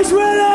I swear.